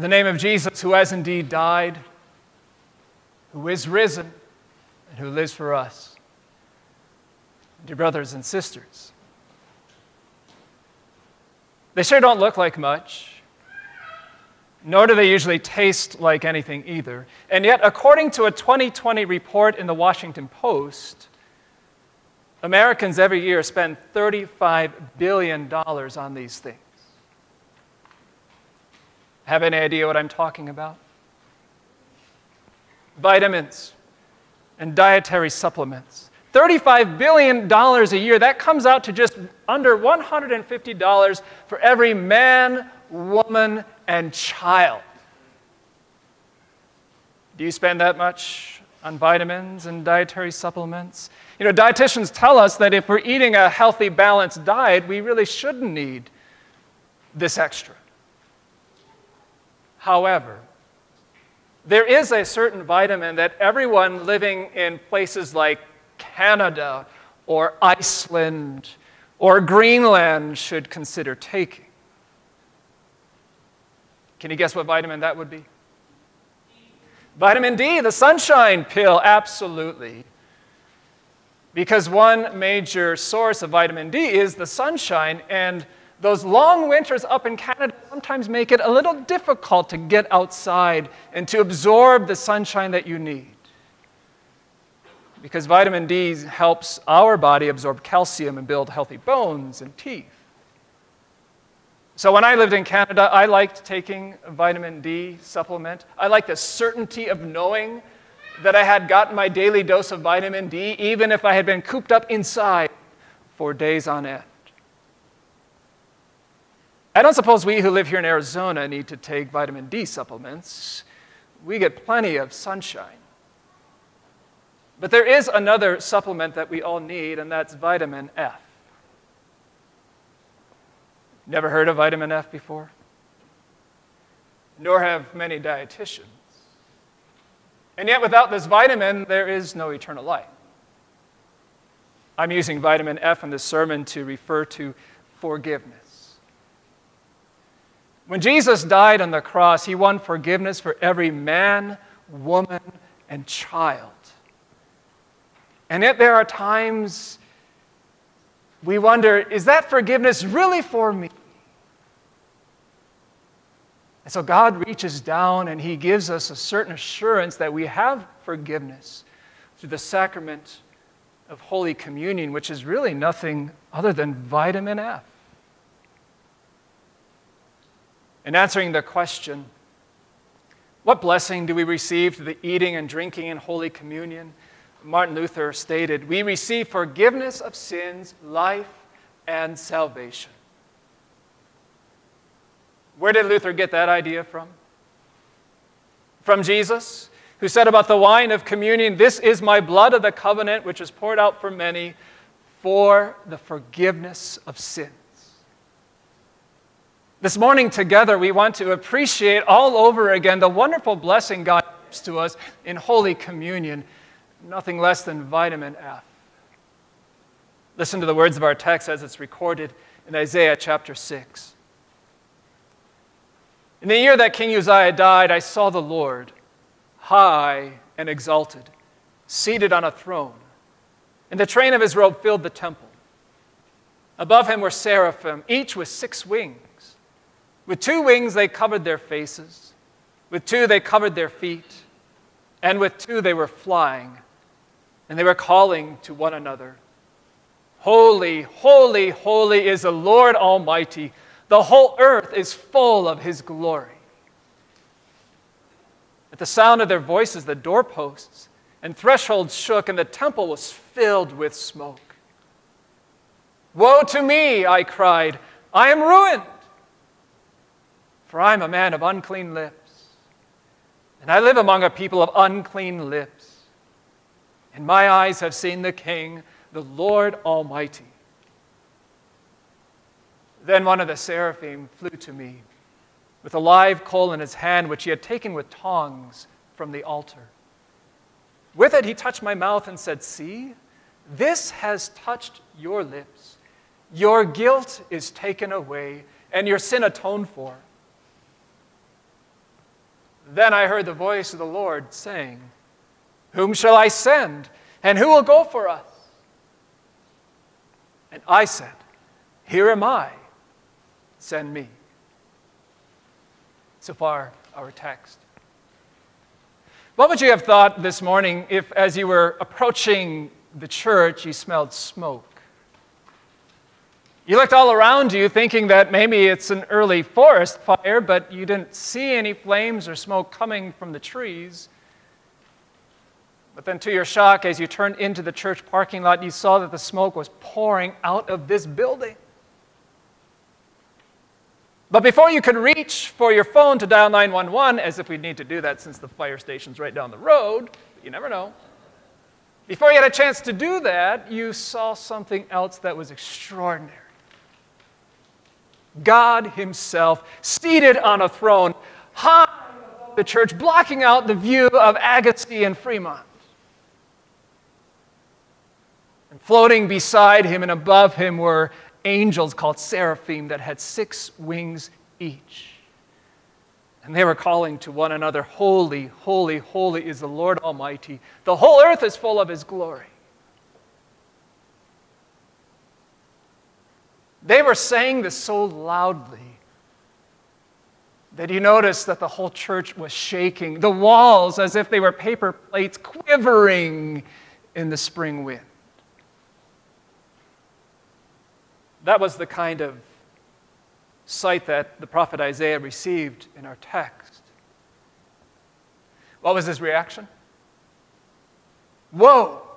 In the name of Jesus, who has indeed died, who is risen, and who lives for us. Dear brothers and sisters, they sure don't look like much, nor do they usually taste like anything either. And yet, according to a 2020 report in the Washington Post, Americans every year spend $35 billion on these things. Have any idea what I'm talking about? Vitamins and dietary supplements. $35 billion a year, that comes out to just under $150 for every man, woman, and child. Do you spend that much on vitamins and dietary supplements? You know, dietitians tell us that if we're eating a healthy, balanced diet, we really shouldn't need this extra. However, there is a certain vitamin that everyone living in places like Canada or Iceland or Greenland should consider taking. Can you guess what vitamin that would be? Vitamin D, the sunshine pill, absolutely. Because one major source of vitamin D is the sunshine, and those long winters up in Canada sometimes make it a little difficult to get outside and to absorb the sunshine that you need. Because vitamin D helps our body absorb calcium and build healthy bones and teeth. So when I lived in Canada, I liked taking a vitamin D supplement. I liked the certainty of knowing that I had gotten my daily dose of vitamin D, even if I had been cooped up inside for days on end. I don't suppose we who live here in Arizona need to take vitamin D supplements. We get plenty of sunshine. But there is another supplement that we all need, and that's vitamin F. Never heard of vitamin F before? Nor have many dietitians. And yet, without this vitamin, there is no eternal life. I'm using vitamin F in this sermon to refer to forgiveness. When Jesus died on the cross, he won forgiveness for every man, woman, and child. And yet there are times we wonder is that forgiveness really for me? And so God reaches down and he gives us a certain assurance that we have forgiveness through the sacrament of Holy Communion, which is really nothing other than vitamin F. In answering the question, what blessing do we receive through the eating and drinking in Holy Communion? Martin Luther stated, We receive forgiveness of sins, life, and salvation. Where did Luther get that idea from? From Jesus, who said about the wine of communion, This is my blood of the covenant, which is poured out for many for the forgiveness of sins. This morning, together, we want to appreciate all over again the wonderful blessing God gives to us in Holy Communion, nothing less than vitamin F. Listen to the words of our text as it's recorded in Isaiah chapter 6. In the year that King Uzziah died, I saw the Lord high and exalted, seated on a throne, and the train of his robe filled the temple. Above him were seraphim, each with six wings. With two wings, they covered their faces. With two, they covered their feet. And with two, they were flying. And they were calling to one another Holy, holy, holy is the Lord Almighty. The whole earth is full of his glory. At the sound of their voices, the doorposts and thresholds shook, and the temple was filled with smoke. Woe to me, I cried. I am ruined for I am a man of unclean lips, and I live among a people of unclean lips. And my eyes have seen the King, the Lord Almighty. Then one of the seraphim flew to me with a live coal in his hand, which he had taken with tongs from the altar. With it, he touched my mouth and said, See, this has touched your lips. Your guilt is taken away, and your sin atoned for. Then I heard the voice of the Lord saying, Whom shall I send? And who will go for us? And I said, Here am I. Send me. So far, our text. What would you have thought this morning if, as you were approaching the church, you smelled smoke? You looked all around you thinking that maybe it's an early forest fire, but you didn't see any flames or smoke coming from the trees. But then, to your shock, as you turned into the church parking lot, you saw that the smoke was pouring out of this building. But before you could reach for your phone to dial 911, as if we'd need to do that since the fire station's right down the road, you never know. Before you had a chance to do that, you saw something else that was extraordinary. God Himself seated on a throne high above the church, blocking out the view of Agassiz and Fremont. And floating beside Him and above Him were angels called seraphim that had six wings each. And they were calling to one another, Holy, holy, holy is the Lord Almighty. The whole earth is full of His glory. They were saying this so loudly that you noticed that the whole church was shaking, the walls as if they were paper plates quivering in the spring wind. That was the kind of sight that the prophet Isaiah received in our text. What was his reaction? Whoa!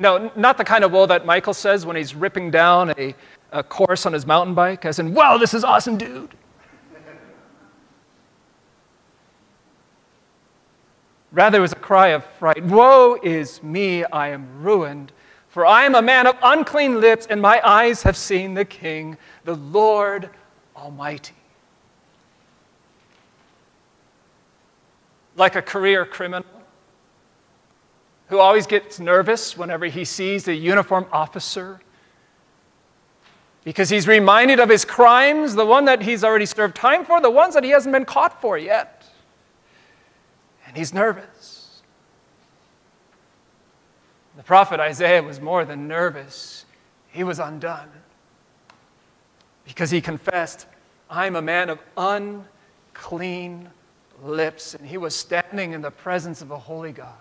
No, not the kind of woe that Michael says when he's ripping down a, a course on his mountain bike, as in, wow, this is awesome, dude. Rather, it was a cry of fright Woe is me, I am ruined, for I am a man of unclean lips, and my eyes have seen the King, the Lord Almighty. Like a career criminal, who always gets nervous whenever he sees a uniformed officer because he's reminded of his crimes, the one that he's already served time for, the ones that he hasn't been caught for yet. And he's nervous. The prophet Isaiah was more than nervous, he was undone because he confessed, I'm a man of unclean lips, and he was standing in the presence of a holy God.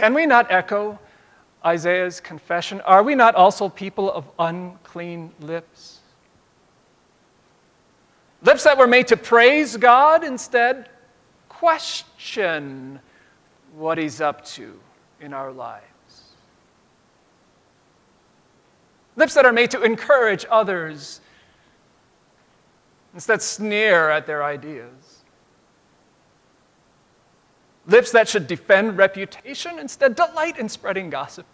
Can we not echo Isaiah's confession? Are we not also people of unclean lips? Lips that were made to praise God, instead, question what He's up to in our lives. Lips that are made to encourage others, instead, sneer at their ideas. Lips that should defend reputation instead delight in spreading gossip.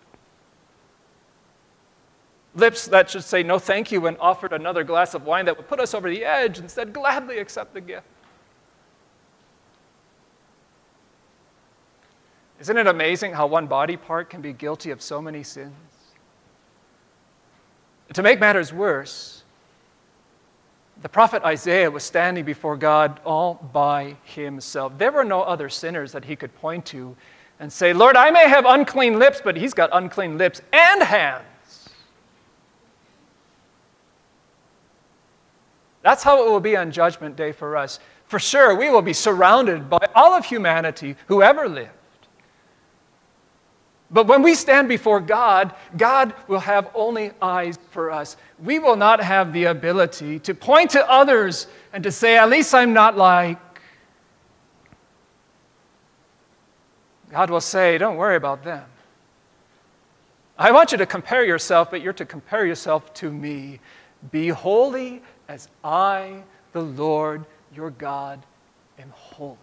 Lips that should say no thank you when offered another glass of wine that would put us over the edge instead gladly accept the gift. Isn't it amazing how one body part can be guilty of so many sins? To make matters worse, the prophet Isaiah was standing before God all by himself. There were no other sinners that he could point to and say, Lord, I may have unclean lips, but he's got unclean lips and hands. That's how it will be on Judgment Day for us. For sure, we will be surrounded by all of humanity who ever lived. But when we stand before God, God will have only eyes for us. We will not have the ability to point to others and to say, at least I'm not like. God will say, don't worry about them. I want you to compare yourself, but you're to compare yourself to me. Be holy as I, the Lord your God, am holy.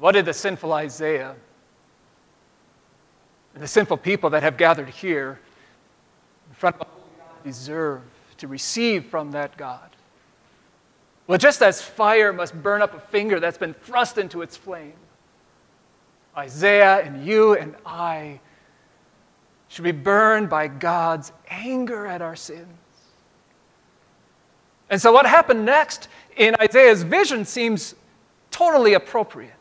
What did the sinful Isaiah and the sinful people that have gathered here in front of deserve to receive from that God? Well, just as fire must burn up a finger that's been thrust into its flame, Isaiah and you and I should be burned by God's anger at our sins And so, what happened next in Isaiah's vision seems totally appropriate.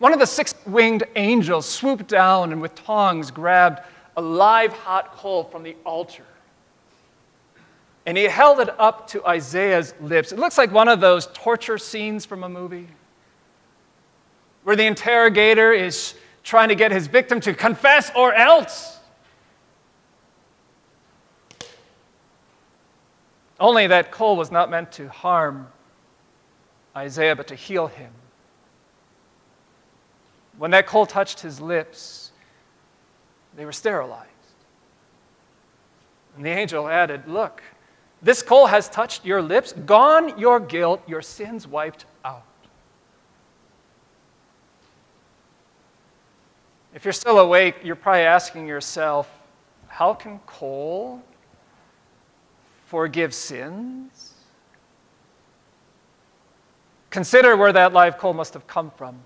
One of the six winged angels swooped down and with tongs grabbed a live hot coal from the altar. And he held it up to Isaiah's lips. It looks like one of those torture scenes from a movie where the interrogator is trying to get his victim to confess or else. Only that coal was not meant to harm Isaiah, but to heal him. When that coal touched his lips, they were sterilized. And the angel added, Look, this coal has touched your lips, gone your guilt, your sins wiped out. If you're still awake, you're probably asking yourself, How can coal forgive sins? Consider where that live coal must have come from.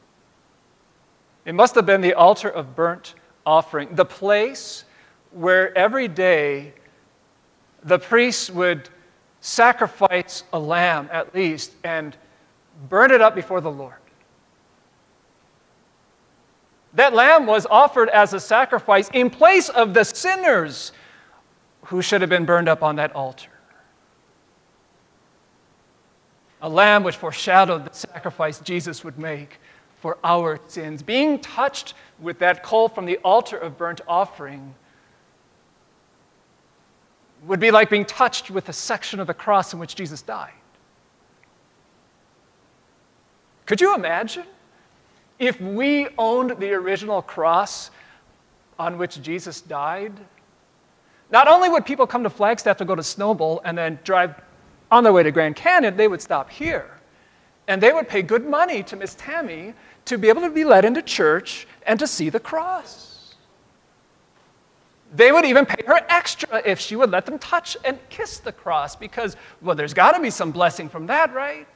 It must have been the altar of burnt offering, the place where every day the priests would sacrifice a lamb at least and burn it up before the Lord. That lamb was offered as a sacrifice in place of the sinners who should have been burned up on that altar a lamb which foreshadowed the sacrifice Jesus would make for our sins. Being touched with that coal from the altar of burnt offering would be like being touched with a section of the cross in which Jesus died. Could you imagine if we owned the original cross on which Jesus died? Not only would people come to Flagstaff to go to Snowbowl and then drive on their way to Grand Canyon, they would stop here. And they would pay good money to Miss Tammy to be able to be led into church and to see the cross. They would even pay her extra if she would let them touch and kiss the cross because, well, there's got to be some blessing from that, right?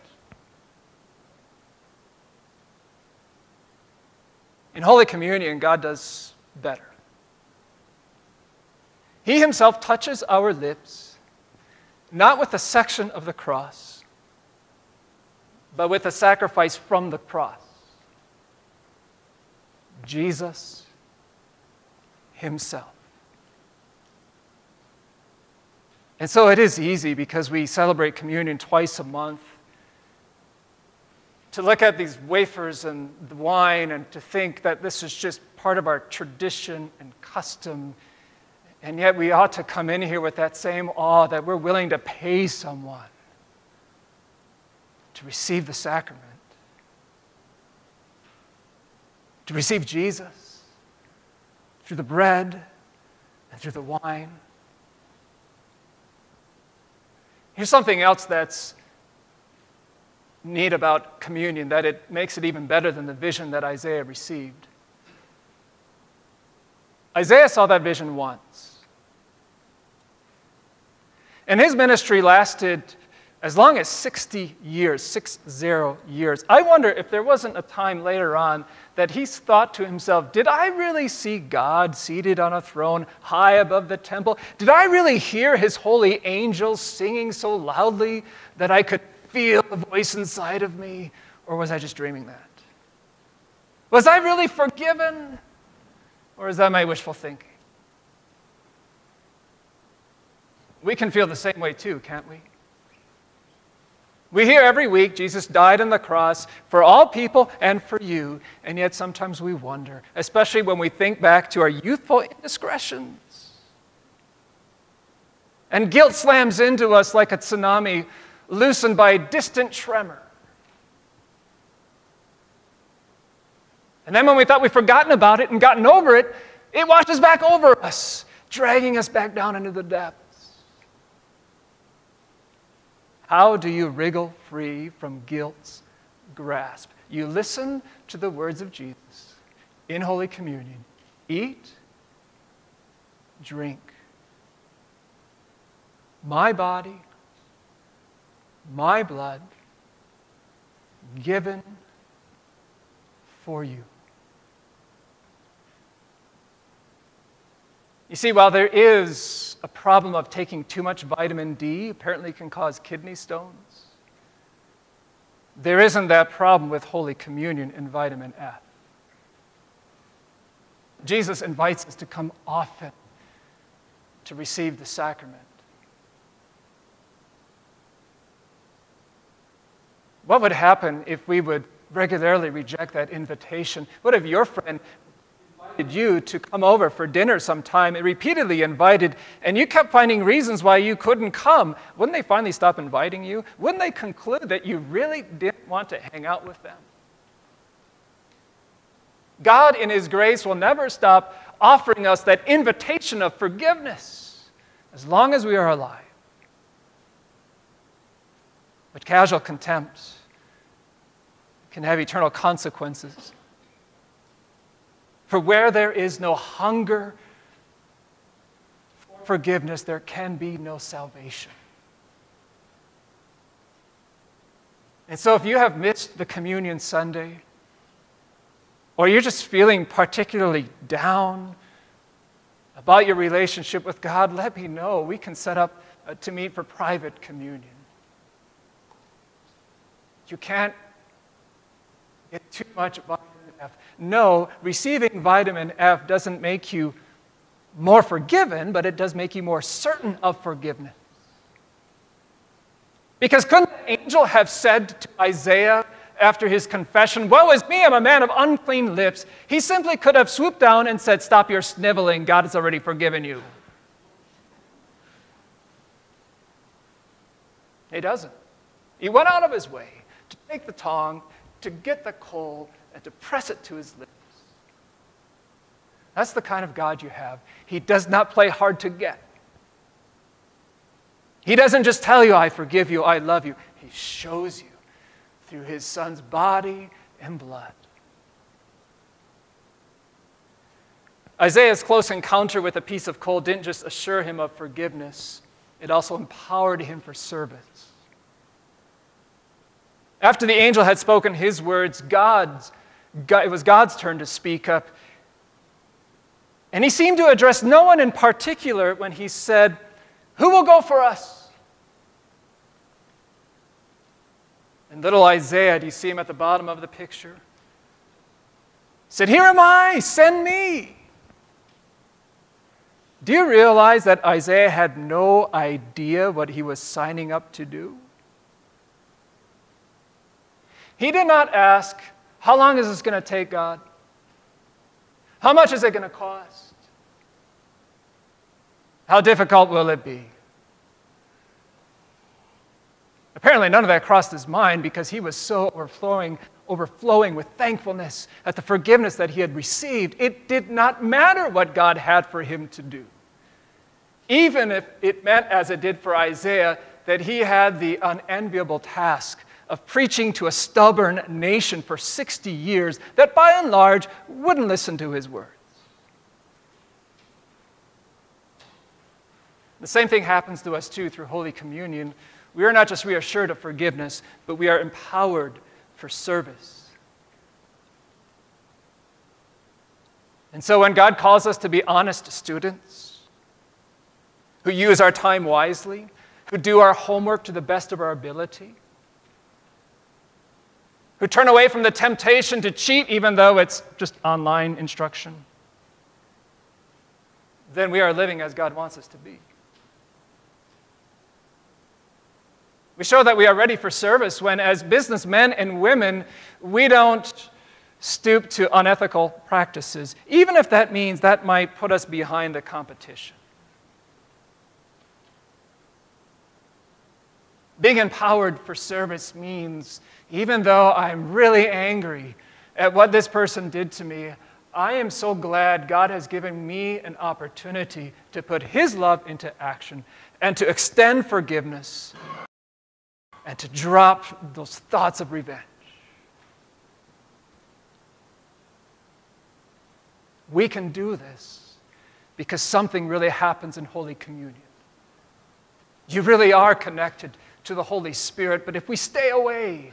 In Holy Communion, God does better. He Himself touches our lips not with a section of the cross, but with a sacrifice from the cross. Jesus Himself. And so it is easy because we celebrate communion twice a month to look at these wafers and the wine and to think that this is just part of our tradition and custom and yet we ought to come in here with that same awe that we're willing to pay someone to receive the sacrament, to receive Jesus through the bread and through the wine. Here's something else that's neat about communion that it makes it even better than the vision that Isaiah received. Isaiah saw that vision once. And his ministry lasted as long as 60 years, six zero years. I wonder if there wasn't a time later on that he thought to himself, Did I really see God seated on a throne high above the temple? Did I really hear his holy angels singing so loudly that I could feel the voice inside of me? Or was I just dreaming that? Was I really forgiven? Or is that my wishful thinking? We can feel the same way too, can't we? We hear every week Jesus died on the cross for all people and for you, and yet sometimes we wonder, especially when we think back to our youthful indiscretions. And guilt slams into us like a tsunami loosened by a distant tremor. And then when we thought we'd forgotten about it and gotten over it, it washes back over us, dragging us back down into the depths. How do you wriggle free from guilt's grasp? You listen to the words of Jesus in Holy Communion eat, drink. My body, my blood, given for you. You see, while there is a problem of taking too much vitamin D, apparently can cause kidney stones. There isn't that problem with Holy Communion and vitamin F. Jesus invites us to come often to receive the sacrament. What would happen if we would regularly reject that invitation? What if your friend invited you to come over for dinner sometime and repeatedly invited, and you kept finding reasons why you couldn't come? Wouldn't they finally stop inviting you? Wouldn't they conclude that you really didn't want to hang out with them? God, in His grace, will never stop offering us that invitation of forgiveness as long as we are alive. But casual contempt can have eternal consequences. For where there is no hunger for forgiveness, there can be no salvation. And so, if you have missed the communion Sunday, or you're just feeling particularly down about your relationship with God, let me know. We can set up uh, to meet for private communion. You can't get too much vitamin F. No, receiving vitamin F doesn't make you more forgiven, but it does make you more certain of forgiveness. Because couldn't the angel have said to Isaiah, after his confession, Woe is me, I'm a man of unclean lips, he simply could have swooped down and said, Stop your sniveling, God has already forgiven you. He doesn't. He went out of his way to take the tongue, to get the coal, and to press it to his lips. That's the kind of God you have. He does not play hard to get. He doesn't just tell you, I forgive you, I love you. He shows you through his son's body and blood. Isaiah's close encounter with a piece of coal didn't just assure him of forgiveness, it also empowered him for service. After the angel had spoken his words, God's, God, it was God's turn to speak up. And he seemed to address no one in particular when he said, Who will go for us? And little Isaiah, do you see him at the bottom of the picture? Said, Here am I, send me. Do you realize that Isaiah had no idea what he was signing up to do? He did not ask, How long is this going to take, God? How much is it going to cost? How difficult will it be? Apparently, none of that crossed his mind because he was so overflowing, overflowing with thankfulness at the forgiveness that he had received. It did not matter what God had for him to do. Even if it meant, as it did for Isaiah, that he had the unenviable task of preaching to a stubborn nation for 60 years that by and large wouldn't listen to his words. The same thing happens to us too through Holy Communion we are not just reassured of forgiveness, but we are empowered for service. And so when God calls us to be honest students, who use our time wisely, who do our homework to the best of our ability, who turn away from the temptation to cheat even though it's just online instruction, then we are living as God wants us to be. We show that we are ready for service when, as businessmen and women, we don't stoop to unethical practices, even if that means that might put us behind the competition. Being empowered for service means even though I'm really angry at what this person did to me, I am so glad God has given me an opportunity to put His love into action and to extend forgiveness and to drop those thoughts of revenge. We can do this because something really happens in Holy Communion. You really are connected to the Holy Spirit, but if we stay away,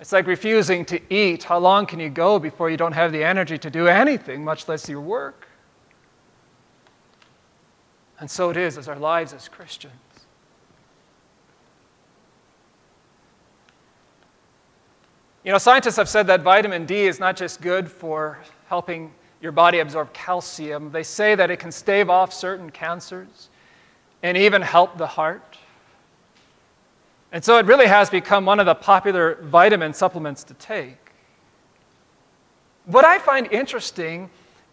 it's like refusing to eat. How long can you go before you don't have the energy to do anything, much less your work? And so it is as our lives as Christians. You know, scientists have said that vitamin D is not just good for helping your body absorb calcium, they say that it can stave off certain cancers and even help the heart. And so it really has become one of the popular vitamin supplements to take. What I find interesting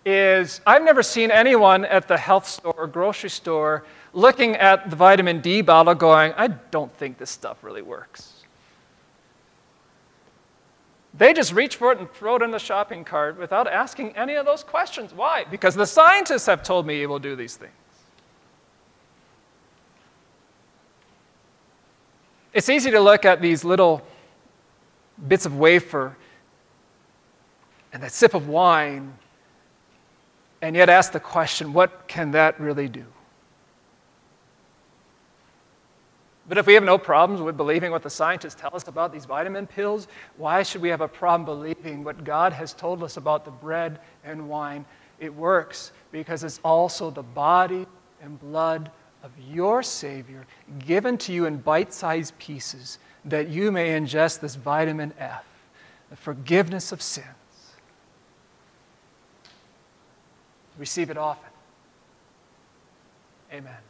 is I've never seen anyone at the health store or grocery store looking at the vitamin D bottle going, I don't think this stuff really works. They just reach for it and throw it in the shopping cart without asking any of those questions. Why? Because the scientists have told me it will do these things. It's easy to look at these little bits of wafer and that sip of wine and yet ask the question what can that really do? But if we have no problems with believing what the scientists tell us about these vitamin pills, why should we have a problem believing what God has told us about the bread and wine? It works because it's also the body and blood of your Savior given to you in bite sized pieces that you may ingest this vitamin F, the forgiveness of sins. Receive it often. Amen.